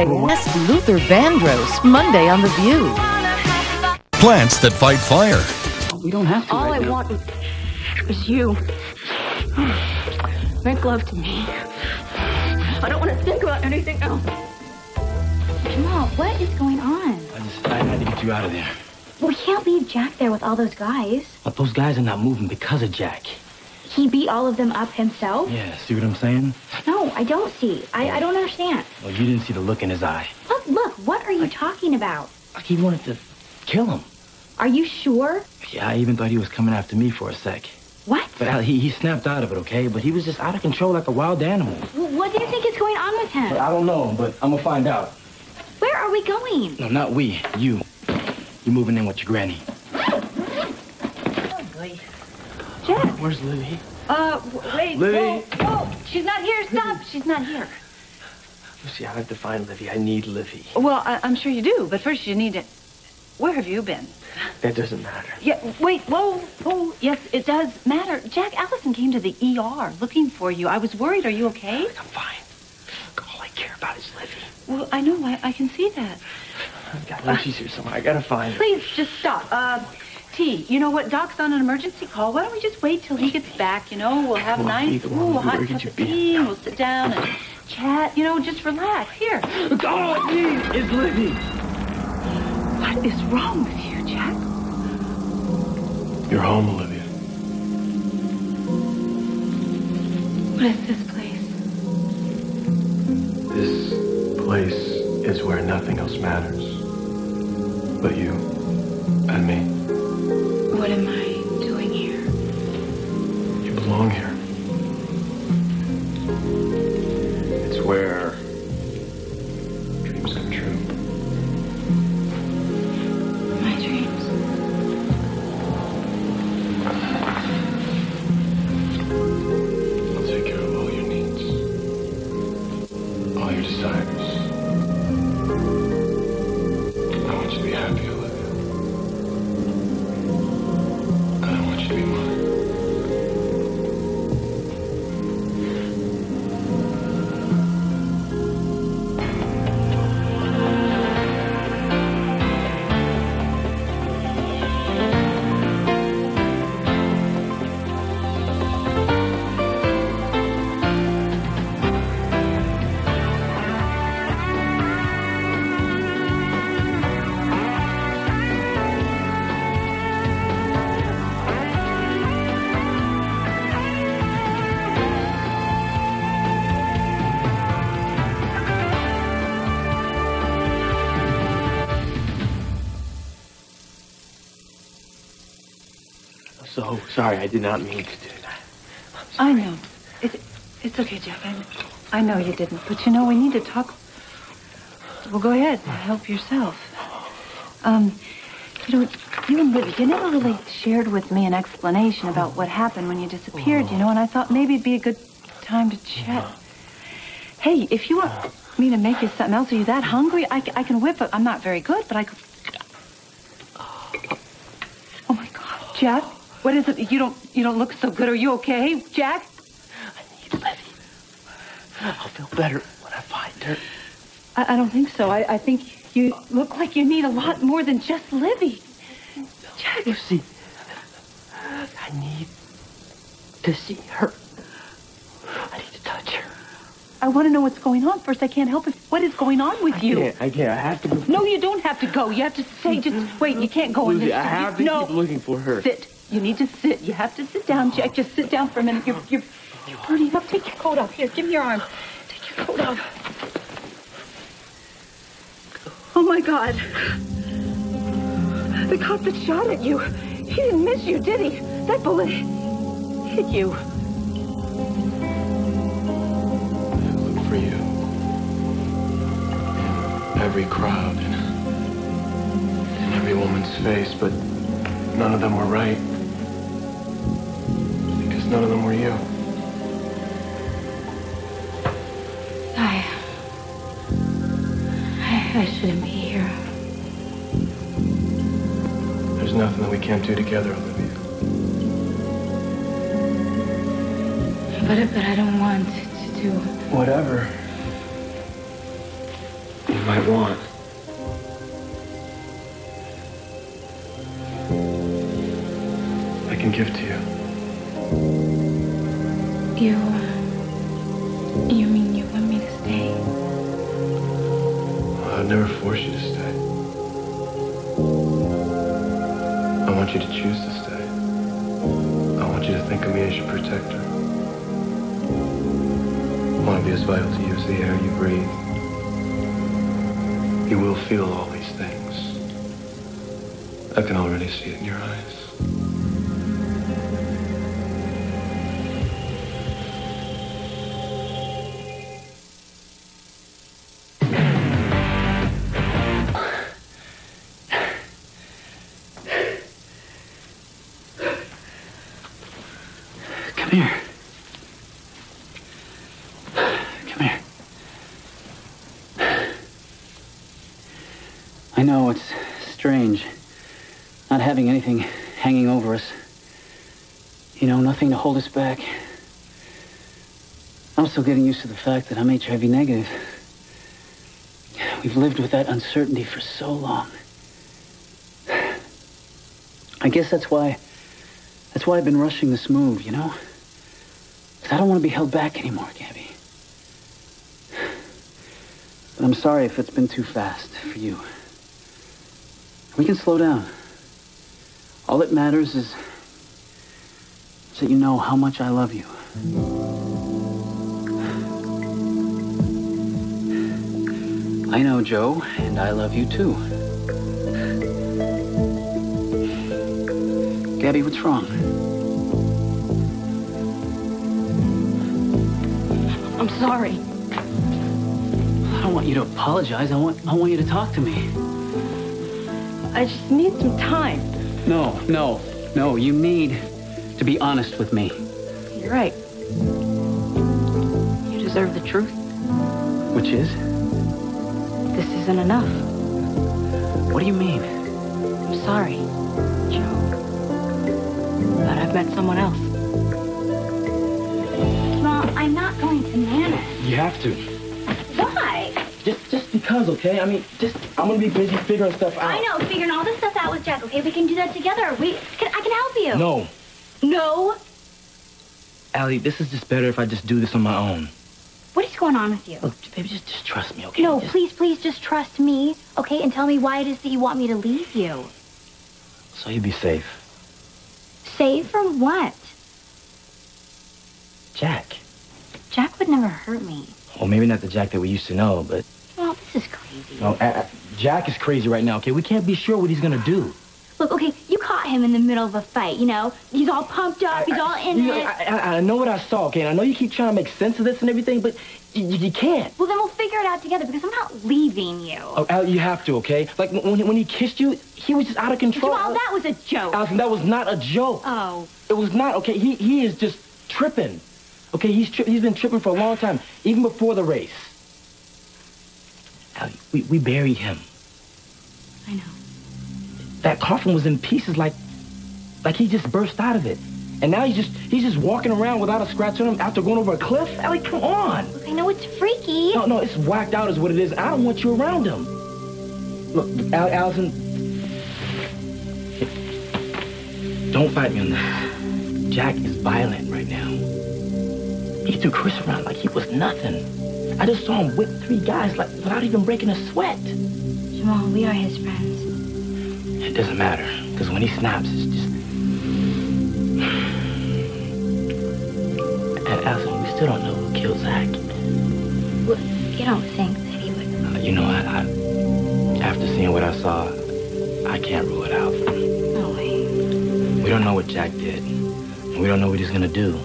Ask Luther Vandross Monday on The View. Plants that fight fire. We don't have to. All right I now. want is you. Make love to me. I don't want to think about anything else. Jamal, what is going on? I just I had to get you out of there. We can't leave Jack there with all those guys. But those guys are not moving because of Jack. He beat all of them up himself? Yeah, see what I'm saying? No, I don't see. I, I don't understand. Well, you didn't see the look in his eye. Look, look, what are you talking about? He wanted to kill him. Are you sure? Yeah, I even thought he was coming after me for a sec. What? But uh, he, he snapped out of it, okay? But he was just out of control like a wild animal. W- What do you think is going on with him? I don't know, but I'm gonna find out. Where are we going? No, not we. You. You're moving in with your granny. Jack. Where's Lily? Uh, wait. Livy. Whoa, whoa. She's not here. Stop. She's not here. Lucy, I have to find Livy. I need Livy. Well, I, I'm sure you do, but first you need to. Where have you been? That doesn't matter. Yeah, wait, whoa, whoa. Yes, it does matter. Jack Allison came to the ER looking for you. I was worried. Are you okay? I'm fine. All I care about is Livy. Well, I know. I, I can see that. Know she's here somewhere. I gotta find her. Please, just stop. Uh, T, you know what? Doc's on an emergency call. Why don't we just wait till he gets back? You know, we'll have a Come on, nice, either ooh, hot could cup of tea, and we'll sit down and chat. You know, just relax. Here. All I need is Livy. What is wrong with you, Jack? You're home, Olivia. What is this place? This place is where nothing else matters. But you and me. What am So sorry, I did not mean to do that. I know. It, it's okay, Jeff. I, I know you didn't. But you know, we need to talk. Well, go ahead. Help yourself. Um, you know, you and Livy, you never really shared with me an explanation about what happened when you disappeared, you know, and I thought maybe it'd be a good time to chat. Hey, if you want me to make you something else, are you that hungry? I, I can whip it. I'm not very good, but I could. Oh my God, Jack, what is it? You don't you don't look so good. Are you okay, Jack? I need Livy. I'll feel better when I find her. I, I don't think so. I, I think you look like you need a lot more than just Livy. Jack, Lucy, I need to see her. I need to touch her. I want to know what's going on first. I can't help it. What is going on with you? Yeah, I can't. I have to go. No, you don't have to go. You have to say, just wait. You can't go in Lucy, this. I have to no. keep looking for her. Sit. You need to sit. You have to sit down, Jack. Just sit down for a minute. You're you're you're burning up. Take your coat off. Here, give me your arm. Take your coat off. Oh my God. The cop that shot at you. He didn't miss you, did he? That bullet hit you. Look for you. Every crowd, and every woman's face, but none of them were right. Because none of them were you. I. I, I shouldn't be here. There's nothing that we can't do together, Olivia. But, but I don't want to do. Whatever. You might want. I can give to you. You. You mean you want me to stay? I'd never force you to stay. I want you to choose to stay. I want you to think of me as your protector. I want to be as vital to you as the air you breathe. You will feel all these things. I can already see it in your eyes. It's strange not having anything hanging over us. You know, nothing to hold us back. I'm still getting used to the fact that I'm HIV negative. We've lived with that uncertainty for so long. I guess that's why that's why I've been rushing this move, you know? 'Cause I don't want to be held back anymore, Gabby. But I'm sorry if it's been too fast for you. We can slow down. All that matters is, that you know how much I love you. I know, Joe, and I love you too. Gabby, what's wrong? I'm sorry. I don't want you to apologize. I want I want you to talk to me. I just need some time. No, no, no. You need to be honest with me. You're right. You deserve the truth. Which is? This isn't enough. What do you mean? I'm sorry, Joe. But I've met someone else. Mom, I'm not going to Nana. You have to. Why? Just just because, okay? I mean, just I'm gonna be busy figuring stuff out. I know, figuring all this stuff out with Jack. Okay, we can do that together. We, can, I can help you. No, No. Allie, this is just better if I just do this on my own. What is going on with you? Look, baby, just just trust me, okay? No, Just- please, please, just trust me, okay, and tell me why it is that you want me to leave you. So you'd be safe. Safe from what? Jack. Jack would never hurt me. Well, maybe not the Jack that we used to know, but Well, this is crazy. no, uh, uh, Jack is crazy right now. Okay, we can't be sure what he's gonna do. Look, okay, you caught him in the middle of a fight. You know, he's all pumped up. He's all in You it. I, I, I know what I saw, okay? And I know you keep trying to make sense of this and everything, but you, you, can't. well, then we'll figure it out together because I'm not leaving you. Oh, Al, you have to, okay? Like when he, when he kissed you, he was just out of control. Jamal, that was a joke. Allison, that was not a joke. oh. It was not okay. He he is just tripping. Okay, he's tri- he's been tripping for a long time, even before the race. Allie, we we buried him. I know. That coffin was in pieces, like like he just burst out of it, and now he's just he's just walking around without a scratch on him after going over a cliff. Allie, come on. Look, I know it's freaky. No, no, it's whacked out, is what it is. I don't want you around him. Look, Al- Allison, don't fight me on this. Jack is violent right now. He threw Chris around like he was nothing. I just saw him whip three guys like without even breaking a sweat. Jamal, we are his friends. It doesn't matter, because when he snaps, it's just. And Allison, we still don't know who killed Zach. Look, you don't think that he would. Uh, you know, I, I, after seeing what I saw, I can't rule it out. No way. We don't know what Jack did. And we don't know what he's gonna do.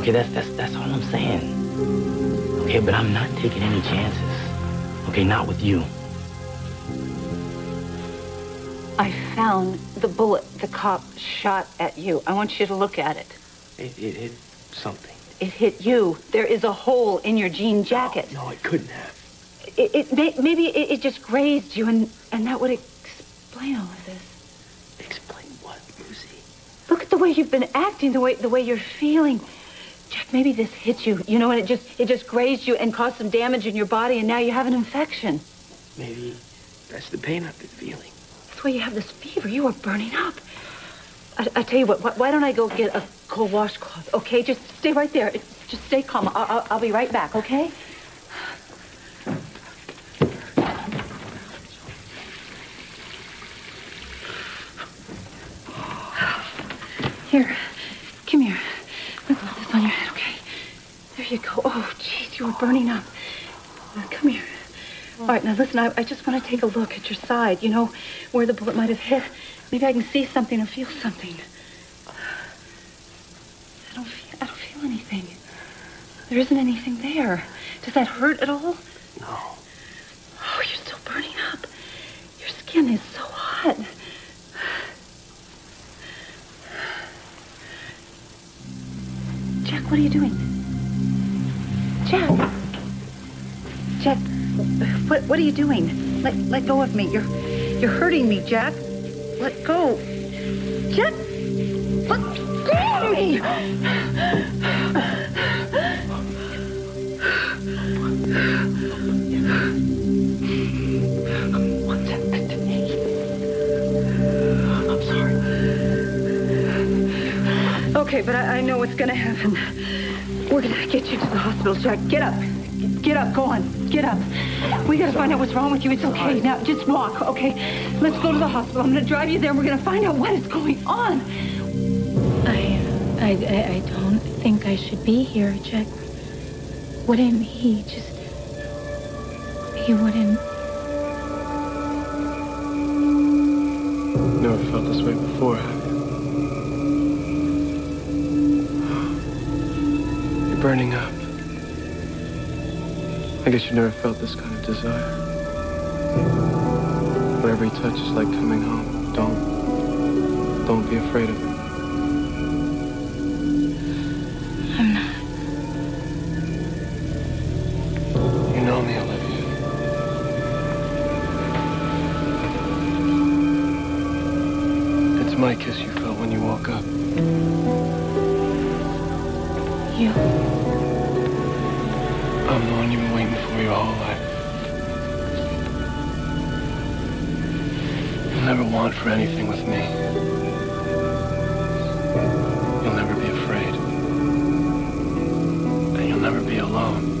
Okay, that's that's that's all I'm saying. Okay, but I'm not taking any chances. Okay, not with you. I found the bullet the cop shot at you. I want you to look at it. It, it hit something. It hit you. There is a hole in your jean jacket. No, it couldn't have. It, it may, maybe it, it just grazed you, and, and that would explain all of this. Explain what, Lucy? Look at the way you've been acting, the way the way you're feeling. Jack, maybe this hit you, you know, and it just it just grazed you and caused some damage in your body, and now you have an infection. Maybe that's the pain I've been feeling. That's why you have this fever. You are burning up. I, I tell you what, wh- why don't I go get a cold washcloth, okay? Just stay right there. Just stay calm. I'll, I'll, I'll be right back, okay? Here, come here. Let me put this on your head, okay? There you go. Oh, jeez, you are burning up. Now, come here. All right, now listen, I, I just want to take a look at your side, you know, where the bullet might have hit. Maybe I can see something or feel something. I don't feel, I don't feel anything. There isn't anything there. Does that hurt at all? No. Oh, you're still burning up. Your skin is so hot. Jack, what are you doing? Jack. Jack, what what are you doing? Let let go of me. You're you're hurting me, Jack. Let go. Jack, let go of me. Happened to me? I'm sorry. Okay, but I, I know what's gonna happen. We're gonna get you to the hospital, Jack. Get up. Get up. Go on. Get up. We gotta find out what's wrong with you. It's okay. Now, just walk, okay? Let's go to the hospital. I'm gonna drive you there. We're gonna find out what is going on. I, I, I, I don't think I should be here, Jack. Wouldn't he just... He wouldn't... Never felt this way before, have you? Burning up. I guess you never felt this kind of desire. Whatever you touch is like coming home. Don't. Don't be afraid of it. I'm the one you've been waiting for your whole life. You'll never want for anything with me. You'll never be afraid. And you'll never be alone.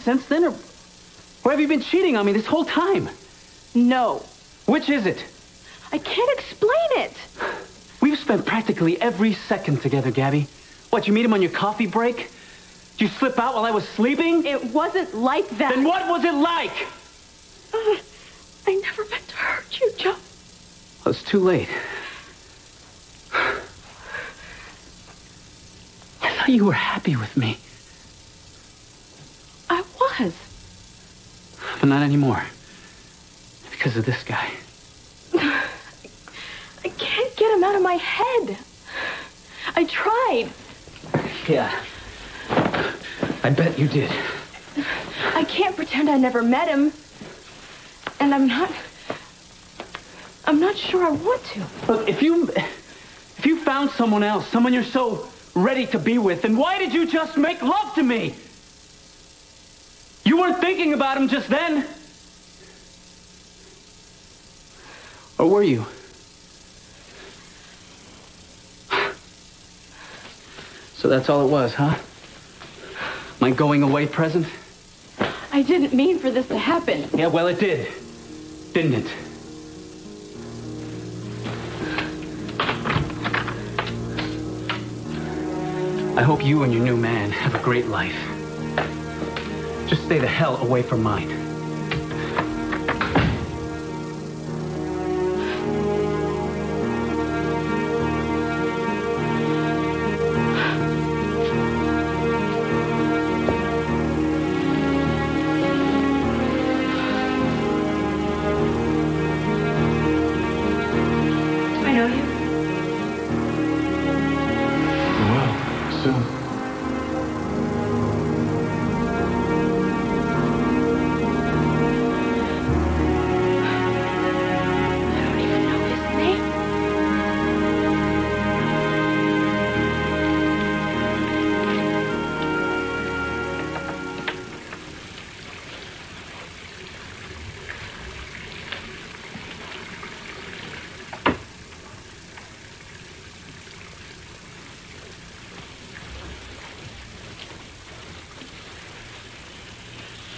Since then, or, or have you been cheating on me this whole time? No. Which is it? I can't explain it. We've spent practically every second together, Gabby. What, you meet him on your coffee break? Did you slip out while I was sleeping? It wasn't like that. Then what was it like? I never meant to hurt you, Joe. Well, it's too late. I thought you were happy with me, I was. But not anymore. Because of this guy. I can't get him out of my head. I tried. Yeah. I bet you did. I can't pretend I never met him. And I'm not. I'm not sure I want to. Look, if you if you found someone else, someone you're so ready to be with, then why did you just make love to me? You weren't thinking about him just then. Or were you? So that's all it was, huh? My going away present? I didn't mean for this to happen. Yeah, well, it did. Didn't it? I hope you and your new man have a great life. Just stay the hell away from mine.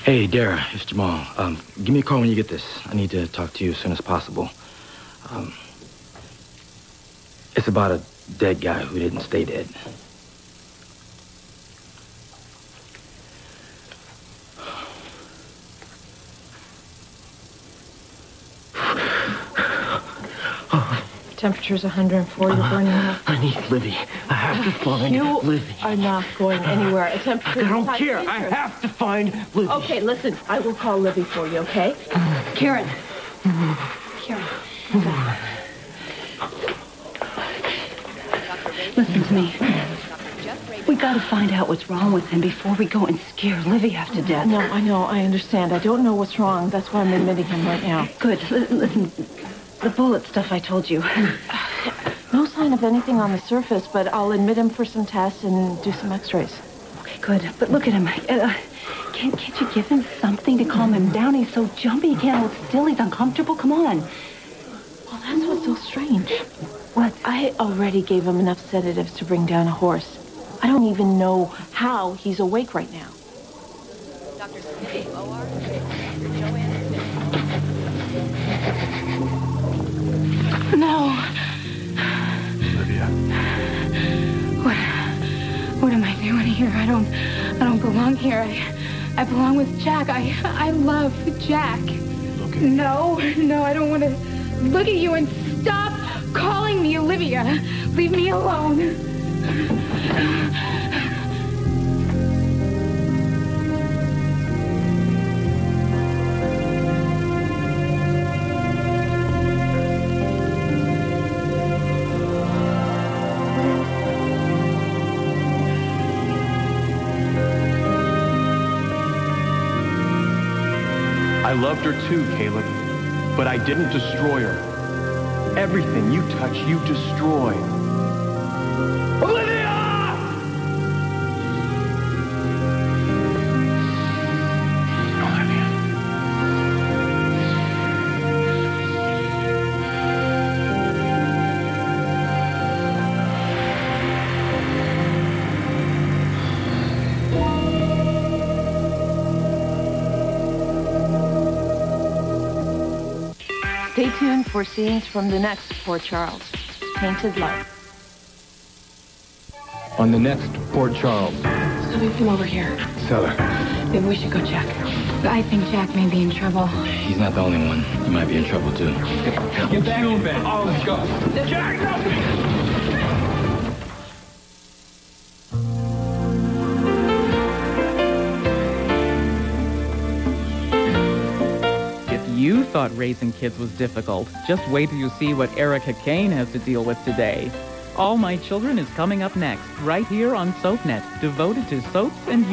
Hey, Dara, it's Jamal. Um, give me a call when you get this. I need to talk to you as soon as possible. Um, it's about a dead guy who didn't stay dead. Temperature's 104. Uh-huh. You're burning up. I need Livy. I have to find You Livy. are not going anywhere. A temperature I don't care. I have to find Livy. Okay, listen. I will call Livy for you, okay? Karen. Karen. Listen to me. We gotta find out what's wrong with him before we go and scare Livy half to death. No, I know. I understand. I don't know what's wrong. That's why I'm admitting him right now. Good. L- listen, the bullet stuff I told you. No sign of anything on the surface, but I'll admit him for some tests and do some x-rays. Okay, good. But look at him. Uh, can't, can't you give him something to calm him down? He's so jumpy. He can't hold still. He's uncomfortable. Come on. Well, that's what's so strange. What? I already gave him enough sedatives to bring down a horse. I don't even know how he's awake right now. No. Olivia. What? What am I doing here? I don't. I don't belong here. I. I belong with Jack. I. I love Jack. Look at No, no, I don't want to look at you and stop calling me Olivia. Leave me alone. I loved her too, Caleb. But I didn't destroy her. Everything you touch, you destroy. Olivia! For scenes from the next Port Charles. Tainted Love. On the next Port Charles. Somebody from over here. Cellar. Maybe we should go check. I think Jack may be in trouble. He's not the only one. He might be in trouble, too. Get back in bed. Oh, let's go. If thought raising kids was difficult, just wait till you see what Erica Kane has to deal with today. All My Children is coming up next, right here on SoapNet, devoted to soaps and